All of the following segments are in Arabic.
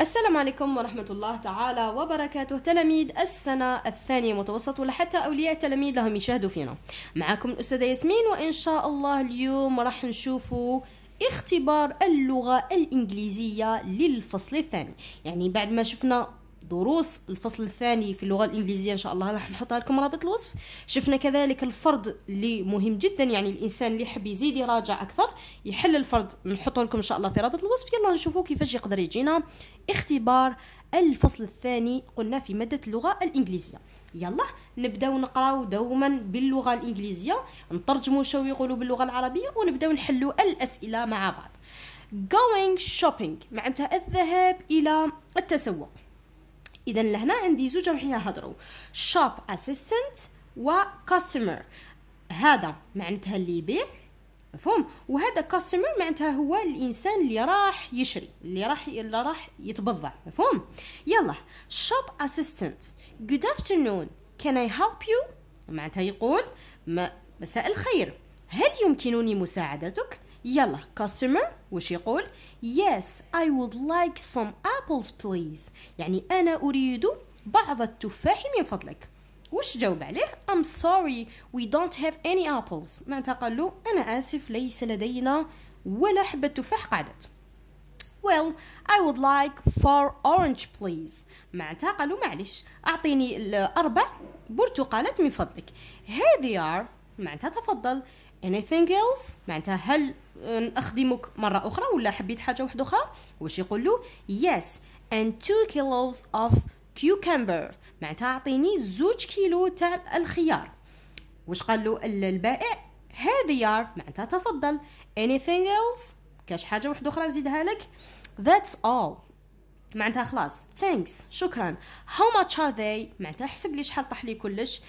السلام عليكم ورحمة الله تعالى وبركاته. تلاميذ السنة الثانية متوسط ولا حتى أولياء التلاميذ لهم يشاهدوا فينا. معكم الأستاذة ياسمين وإن شاء الله اليوم راح نشوفوا اختبار اللغة الإنجليزية للفصل الثاني. يعني بعد ما شفنا دروس الفصل الثاني في اللغة الإنجليزية إن شاء الله راح نحطها لكم رابط الوصف. شفنا كذلك الفرض اللي مهم جدا يعني الإنسان اللي يحب يزيد يراجع أكثر يحل الفرض نحطه لكم إن شاء الله في رابط الوصف. يلا نشوفوا كيفاش يقدر يجينا. اختبار الفصل الثاني قلنا في مادة اللغة الإنجليزية. يلا نبداو نقراو دوما باللغة الإنجليزية. نترجموا شو يقولوا باللغة العربية ونبداو نحلوا الأسئلة مع بعض. Going shopping معناتها الذهاب إلى التسوق. إذا لهنا عندي زوج راح يهضروا. شوب اسيستنت وكاستمر هذا معناتها اللي يبيع مفهوم؟ وهذا كاستمر معناتها هو الإنسان اللي راح يشري اللي راح اللي راح يتبضع مفهوم؟ يلا شوب اسيستنت good afternoon. Can I help you? معناتها يقول مساء الخير. هل يمكنني مساعدتك؟ يلا customer وش يقول؟ Yes I would like some apples please. يعني أنا أريد بعض التفاح من فضلك. وش جاوب عليه؟ I'm sorry we don't have any apples. معناتها قال له أنا آسف ليس لدينا ولا حبة تفاح قعدت Well, I would like four orange please. معناتها قالوا معلش أعطيني الأربع برتقالات من فضلك. Here they are. معناتها تفضل. Anything else معناتها هل أخدمك مرة أخرى ولا حبيت حاجة واحدة أخرى؟ واش يقول له؟ Yes. And two kilos of cucumber. معناتها أعطيني زوج كيلو تاع الخيار. واش قال له البائع؟ Here they معناتها تفضل. Anything else كاش حاجة واحدة أخرى نزيدها لك؟ That's all. معناتها خلاص. Thanks. شكرا. How much are they? معناتها حسب لي شحال طاح لي كلش.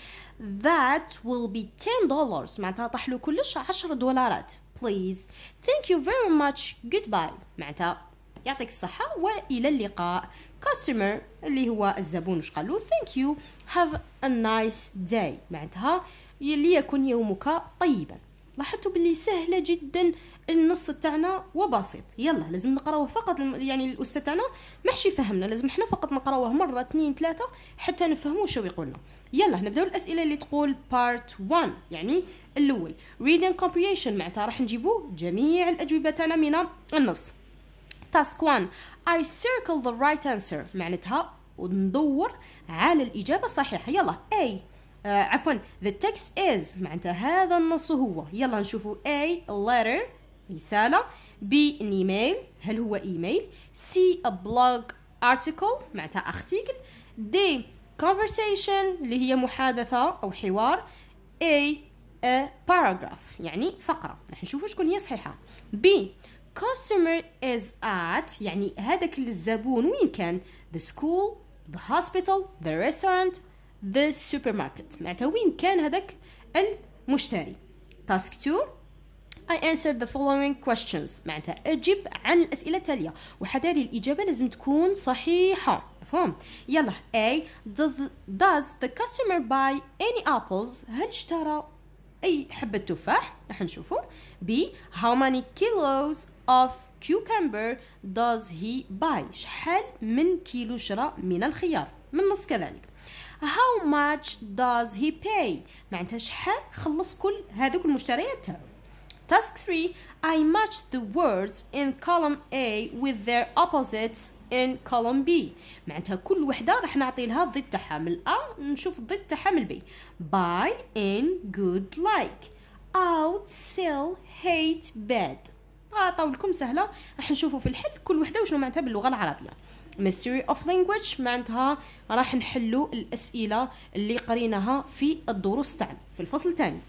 That will be 10 dollars. معناتها طاح له كلش 10 دولارات. Please. Thank you very much. Goodbye. معناتها يعطيك الصحة وإلى اللقاء. Customer اللي هو الزبون وش قال له thank you. Have a nice day. معناتها ليكن يومك طيبا. لاحظتوا باللي سهلة جدا النص تاعنا وبسيط. يلا لازم نقراوه فقط يعني الأستاذ تاعنا محشي فهمنا لازم إحنا فقط نقراوه مرة اثنين ثلاثة حتى نفهموا شو يقولنا. يلا نبداو الأسئلة اللي تقول part 1 يعني الأول. Reading comprehension معناتها راح نجيبوا جميع الأجوبة تاعنا من النص. Task 1 I circle the right answer معناتها وندور على الإجابة الصحيحة. يلا A. آه عفوا the text is معناتها هذا النص هو. يلا نشوفوا A letter رسالة. B an email. هل هو ايميل C a blog article معناتها article. D conversation اللي هي محادثة أو حوار. A a paragraph يعني فقرة. راح نشوفوا شكون هي صحيحة. B customer is at يعني هذاك الزبون وين كان؟ The school the hospital the restaurant. The supermarket. معناتها وين كان هذاك المشتري؟ Task 2 I answered the following questions. معناتها أجب عن الأسئلة التالية. وحذاري الإجابة لازم تكون صحيحة. مفهوم؟ يلا. A. Does, does the customer buy any apples? هل اشترى أي حبة تفاح؟ راح نشوفه. B. How many kilos of cucumber does he buy? شحال من كيلو شرى من الخيار؟ من نص كذلك. How much does he pay? معناتها شحال خلص كل هذوك المشتريات؟ تاعو Task 3 I match the words in column A with their opposites in column B. معناتها كل وحدة راح نعطي لها الضد تاعها من A نشوف الضد تاعها من B. Buy in good like. Out sell hate bad. عطاو لكم سهلة. راح نشوفوا في الحل كل وحدة وشنو معناتها باللغة العربية. Mystery of language. معناتها راح نحلوا الأسئلة اللي قريناها في الدروس تاعنا. في الفصل الثاني.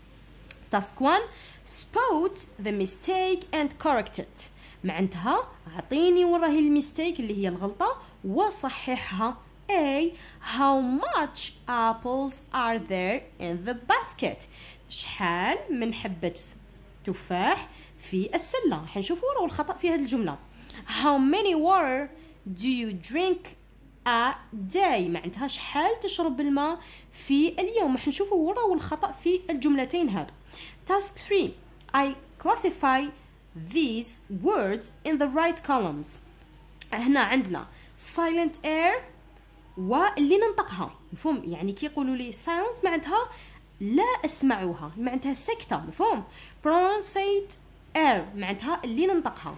Task 1 spot the mistake and correct it. معناتها أعطيني وين راهي الميستيك اللي هي الغلطة وصححها. A. How much apples are there in the basket? شحال من حبة تفاح في السلة؟ حنشوف ورا الخطأ في هذه الجملة. How many water do you drink a day? معناتها شحال تشرب الماء في اليوم؟ راح نشوفوا ورا والخطأ في الجملتين هادو. Task 3 I classify these words in the right columns. هنا عندنا silent air واللي ننطقها مفهوم؟ يعني كي يقولوا لي silent معناتها لا أسمعوها. معناتها سكتة مفهوم؟ pronunciate air معناتها اللي ننطقها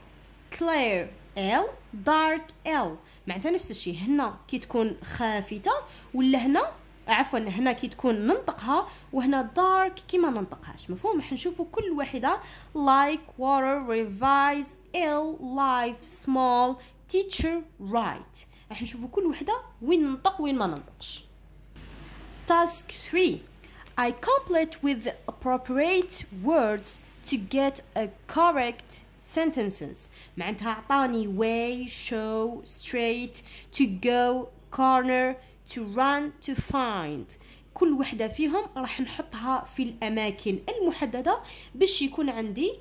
clear L. dark L. معناتها نفس الشيء. هنا كي تكون خافتة ولا هنا؟ عفوا هنا كي تكون ننطقها وهنا دارك كي ما ننطقهاش. مفهوم؟ راح نشوفوا كل واحدة like water revise ill life small teacher right راح نشوفوا كل وحدة وين ننطق وين ما ننطقش. Task 3 I complete with appropriate words to get a correct sentences. معناتها أعطاني way show straight to go corner to turn to find. كل وحدة فيهم راح نحطها في الأماكن المحددة باش يكون عندي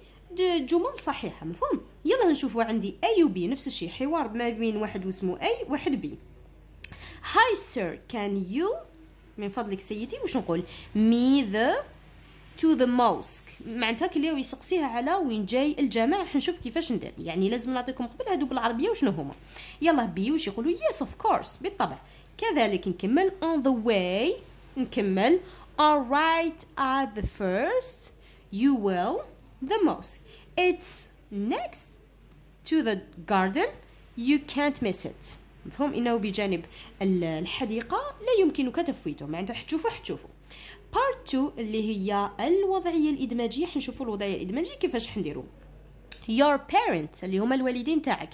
جمل صحيحة مفهوم؟ يلا نشوفوا عندي A و B نفس الشيء حوار ما بين واحد واسمه A واحد B hi sir can you من فضلك سيدي وش نقول؟ me the to the mosque. معناتها يوم يسقسيها على وين جاي الجامع حنشوف كيفاش ندير. يعني لازم نعطيكم قبل هادو بالعربية وشنو هما. يلا بي وش يقولوا yes of course. بالطبع. كذلك نكمل on the way. نكمل. Alright at the first. You will the mosque it's next to the garden. You can't miss it. مفهوم؟ إنه بجانب الحديقة لا يمكنك تفويته. معناتها حتشوفوا حتشوفوا. part 2 اللي هي الوضعية الإدماجية. حنشوفوا الوضعية الإدماجية كيفاش حنديروا your parents اللي هما الوالدين تاعك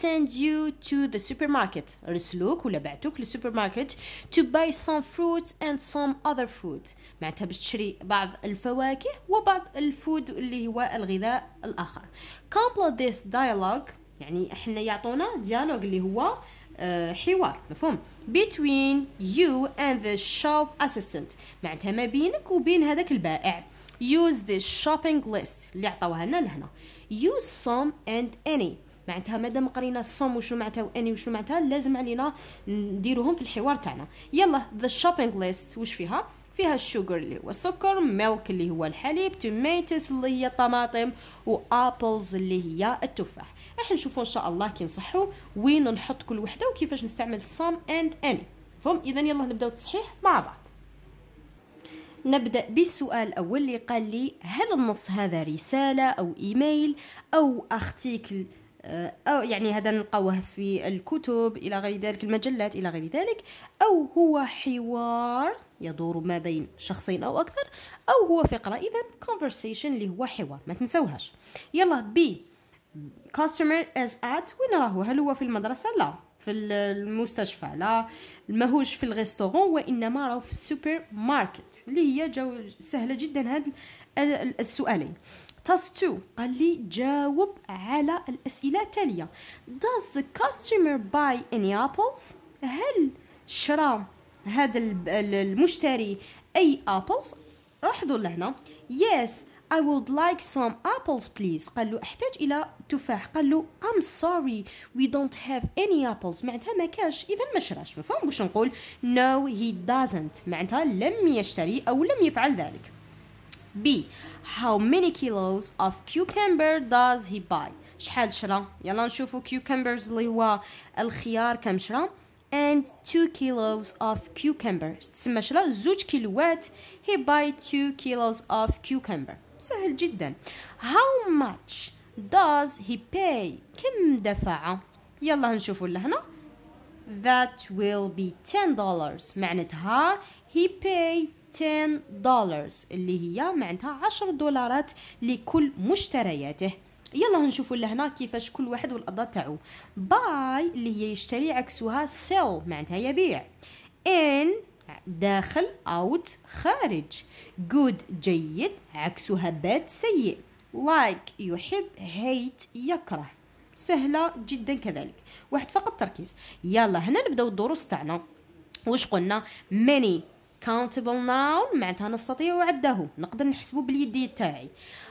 send you to the supermarket. رسلوك ولا بعتوك للسوبر ماركت to buy some fruits and some other food. معناتها باش تشري بعض الفواكه وبعض ال food اللي هو الغذاء الآخر. Complete this dialogue. يعني إحنا يعطونا dialogue اللي هو حوار مفهوم؟ Between you and the shop assistant. معناتها ما بينك وبين هذاك البائع. Use the shopping list اللي عطاوها لنا لهنا. Use some and any. معناتها مادام قرينا some وشنو معناتها واني وشنو معناتها لازم علينا نديروهم في الحوار تاعنا. يلا the shopping list وش فيها؟ فيها ال sugar اللي هو السكر milk اللي هو الحليب tomatoes اللي هي الطماطم و apples اللي هي التفاح. راح نشوفوا إن شاء الله كي نصحوا وين نحط كل وحدة وكيفاش نستعمل some and any فهم؟ اذا يلا نبدأو التصحيح مع بعض. نبدأ بالسؤال الأول اللي قال لي هل النص هذا رسالة أو إيميل أو أرتيكل؟ آه، أو يعني هذا نلقاوه في الكتب إلى غير ذلك المجلات إلى غير ذلك أو هو حوار؟ يدور ما بين شخصين أو أكثر أو هو فقرة. إذا conversation اللي هو حوار ما تنسوهاش. يلا بي customer is at وين راهو؟ هل هو في المدرسة؟ لا. في المستشفى لا. ماهوش في الريستورون وإنما راهو في السوبر ماركت اللي هي جو سهلة جدا هاد السؤالين. تاس 2 قال لي جاوب على الأسئلة التالية. Does the customer buy any apples هل شرى هذا المشتري أي apples لاحظوا لهنا. Yes I would like some apples please. قال له أحتاج إلى تفاح. قال له I'm sorry we don't have any apples. معناتها ما كاش اذا ما شراش. مفهوم؟ واش نقول؟ No he doesn't. معناتها لم يشتري أو لم يفعل ذلك. B how many kilos of cucumber does he buy شحال شرا؟ يلا نشوفوا cucumbers اللي هو الخيار كم شرا؟ And 2 kilos of cucumber تسمى شرا زوج كيلوات he buy 2 kilos of cucumber سهل جدا how much does he pay كم دفع يلا نشوفوا لهنا that will be 10 dollars معناتها he pay 10 dollars اللي هي معناتها 10 دولارات لكل مشترياته يلا نشوفوا لهنا كيفاش كل واحد والأضاء تاعو. باي اللي هي يشتري عكسها sell معناتها يبيع. In داخل اوت خارج. Good جيد عكسها bad سيء. Like يحب hate يكره. سهلة جدا كذلك. واحد فقط تركيز. يلا هنا نبداو الدروس تاعنا. واش قلنا؟ Many. Countable noun معناتها نستطيع عده. نقدر نحسبه باليدي تاعي.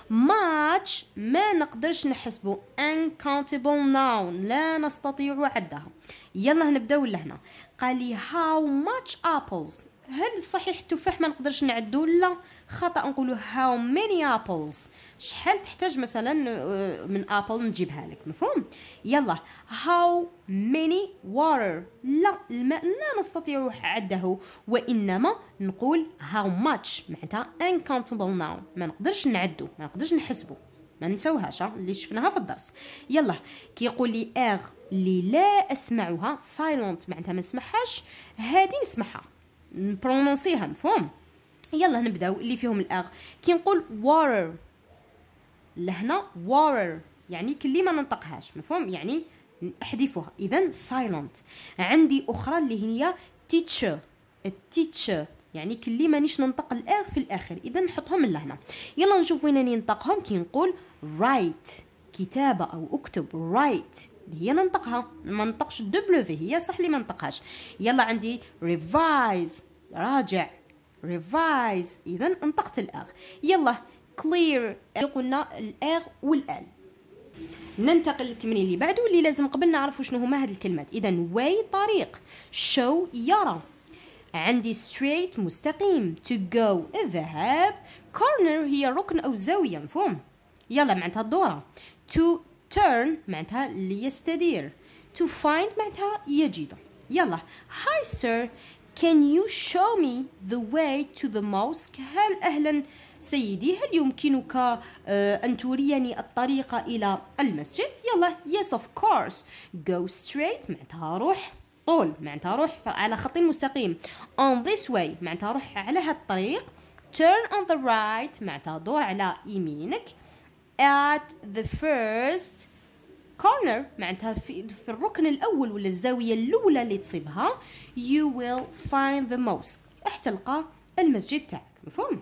Much ما نقدرش نحسبه uncountable noun لا نستطيع عدها يلا نبداو لهنا قال لي how much apples هل صحيح التفاح ما نقدرش نعدو؟ لا. خطأ نقولوا how many apples. شحال تحتاج مثلا آه، من ابل نجيبها لك؟ مفهوم؟ يلا. how many water لا الماء لا نستطيع عده وإنما نقول how much. معناتها uncountable noun ما نقدرش نعدو ما نقدرش نحسبو. ما نسوهاش اللي شفناها في الدرس. يلا. كي يقول لي اغ اللي لا أسمعها silent معناتها ما نسمعهاش هذه نسمعها. نـ prononcer ها مفهوم يلا نبداو اللي فيهم الأغ. كي نقول water. لهنا water. يعني كلي ما ننطقهاش. مفهوم؟ يعني احذفوها اذا silent عندي أخرى اللي هي teacher. ال teacher يعني كلي مانيش ننطق الأغ في الآخر. اذا نحطهم لهنا. يلا نشوف وين ننطقهم. كي نقول write. كتابة أو أكتب write. هي ننطقها ما ننطقش دبليو هي صح لي ما ننطقهاش يلا عندي revise راجع. revise إذا انطقت الأغ يلا clear. قلنا الأغ والأل ننتقل للتمرين اللي بعده اللي لازم قبل نعرفوا شنو هما هذه الكلمات. اذا way طريق. show يرى. عندي straight مستقيم. to go. الذهاب corner هي ركن أو زاوية مفهوم؟ يلا معناتها الدورة. To turn معناتها ليستدير. To find معناتها يجد يلا. Hi sir. Can you show me the way to the mosque? هل أهلا سيدي؟ هل يمكنك أن تريني الطريق إلى المسجد؟ يلا. Yes of course. Go straight معناتها روح طول. معناتها روح على خط مستقيم. On this way معناتها روح على هالطريق. Turn on the right معناتها دور على يمينك. At the first corner معناتها في, في الركن الأول ولا الزاوية الأولى اللي تصيبها you will find the mosque. راح تلقى المسجد تاعك مفهوم؟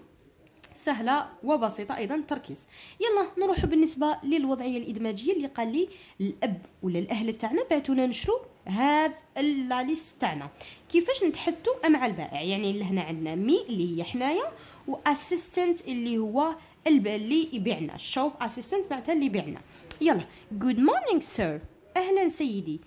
سهلة وبسيطة أيضا تركيز. يلا نروح بالنسبة للوضعية الإدماجية اللي قال لي الأب ولا الأهل تاعنا بعتونا نشرو هذا ال liste تاعنا. كيفاش نتحدثوا مع البائع؟ يعني لهنا عندنا me اللي هي حنايا و assistant اللي هو اللي يبيعنا. ال shop assistant معناتها اللي يبيعنا. يلا. good morning sir أهلا سيدي.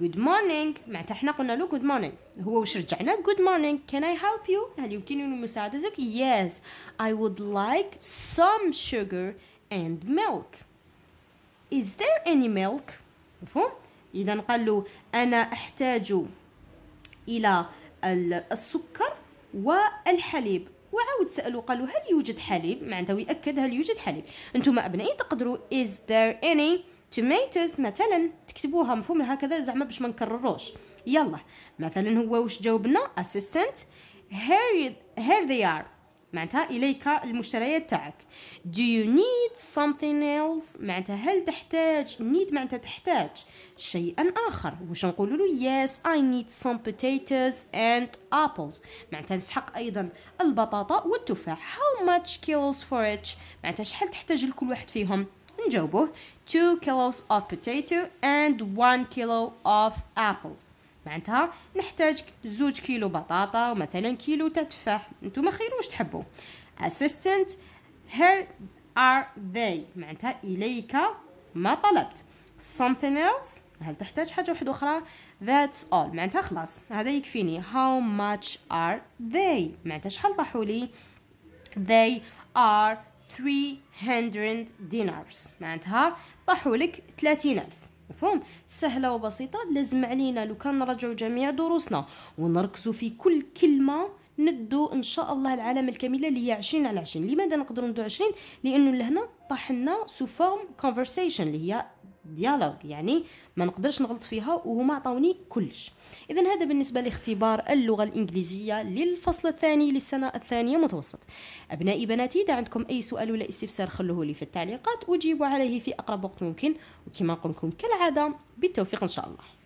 good morning معناتها إحنا قلنا له good morning هو واش رجعنا؟ good morning can I help you هل يمكنني مساعدتك؟ yes I would like some sugar and milk is there any milk مفهوم؟ إذا قال له أنا أحتاج إلى السكر والحليب. وعاود سألوا قالوا هل يوجد حليب؟ معناتها ياكد هل يوجد حليب. أنتم أبنائي تقدروا is there any tomatoes مثلا تكتبوها مفهوم هكذا زعما باش ما نكرروش. يلا مثلا هو واش جاوبنا؟ Assistant here here they are. معناتها إليك المشتريات تاعك. Do you need something else معناتها هل تحتاج؟ need معناتها تحتاج. شيئا آخر. واش نقول له؟ Yes I need some potatoes and apples. معناتها نسحق أيضا البطاطا والتفاح. How much kilos for each معناتها شحال تحتاج لكل واحد فيهم؟ نجاوبه 2 kilos of potato and 1 kilo of apples. معناتها نحتاج زوج كيلو بطاطا ومثلا كيلو تفاح. نتوما خير واش تحبوا assistant here are they. معناتها إليك ما طلبت. Something else هل تحتاج حاجة واحدة أخرى؟ That's all. معناتها خلاص هذا يكفيني. How much are they معناتها شحال طاحوا لي؟ They are 300 dinars. معناتها طاحوا لك 30 ألف. مفهوم. سهلة وبسيطة لازم علينا لو كان نرجعوا جميع دروسنا ونركزوا في كل كلمة ندو إن شاء الله العلامه الكاملة اللي هي 20 على 20 لماذا نقدروا ندو 20 لأنه لهنا طاح لنا sous forme conversation اللي هي dialogue يعني ما نقدرش نغلط فيها وهما عطاوني كلش. اذا هذا بالنسبة لاختبار اللغة الإنجليزية للفصل الثاني للسنة الثانية متوسط. أبنائي بناتي إذا عندكم أي سؤال ولا استفسار خلوه لي في التعليقات وجيبوا عليه في أقرب وقت ممكن. وكما نقول لكم كالعادة بالتوفيق إن شاء الله.